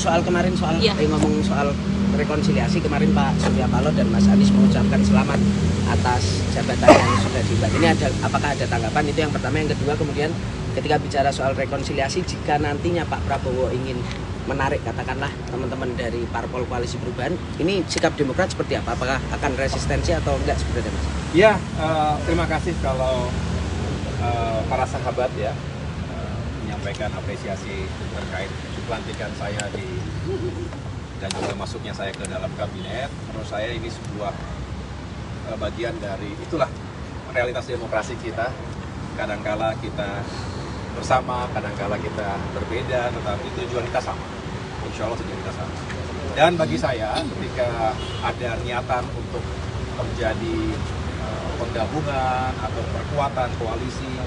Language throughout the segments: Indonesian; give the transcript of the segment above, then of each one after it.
soal kemarin soal Iya. eh, ngomong soal rekonsiliasi kemarin Pak Surya Paloh dan Mas Anies mengucapkan selamat atas jabatan yang sudah diemban. Ini ada apakah ada tanggapan itu yang pertama, yang kedua kemudian ketika bicara soal rekonsiliasi jika nantinya Pak Prabowo ingin menarik katakanlah teman-teman dari parpol koalisi perubahan ini sikap Demokrat seperti apa? Apakah akan resistensi atau enggak sebenarnya Mas? Ya, eh, terima kasih kalau eh, para sahabat ya menyampaikan apresiasi terkait pelantikan saya di dan juga masuknya saya ke dalam kabinet. Menurut saya ini sebuah eh, bagian dari itulah realitas demokrasi kita. Kadangkala kita bersama, kadangkala kita berbeda, tetapi tujuan kita sama. Insya Allah tujuan kita sama. Dan bagi saya, ketika ada niatan untuk terjadi eh, penggabungan atau perkuatan koalisi,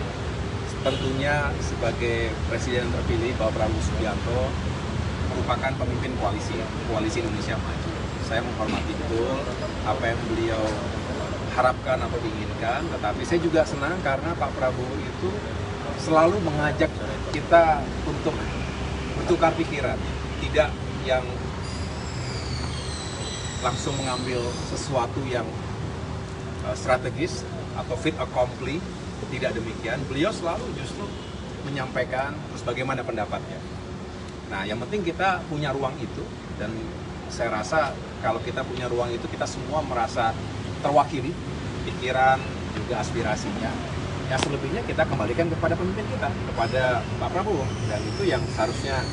tentunya sebagai presiden terpilih Bapak Prabowo Subianto merupakan pemimpin koalisi, koalisi Indonesia Maju. Saya menghormati betul apa yang beliau harapkan atau inginkan, tetapi saya juga senang karena Pak Prabowo itu selalu mengajak kita untuk bertukar pikiran, tidak yang langsung mengambil sesuatu yang uh, strategis atau fit accompli, tidak demikian. Beliau selalu justru menyampaikan terus bagaimana pendapatnya. Nah, yang penting kita punya ruang itu dan saya rasa kalau kita punya ruang itu kita semua merasa terwakili pikiran juga aspirasinya. Ya selebihnya kita kembalikan kepada pemimpin kita, kepada Pak Prabowo dan itu yang seharusnya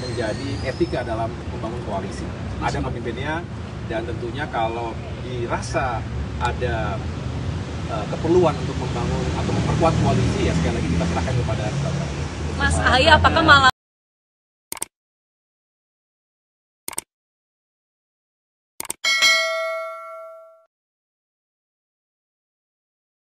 menjadi etika dalam membangun koalisi. Ada pemimpinnya dan tentunya kalau dirasa ada uh, keperluan untuk membangun atau memperkuat koalisi ya sekali lagi kita serahkan kepada. Mas Ahaye apakah malah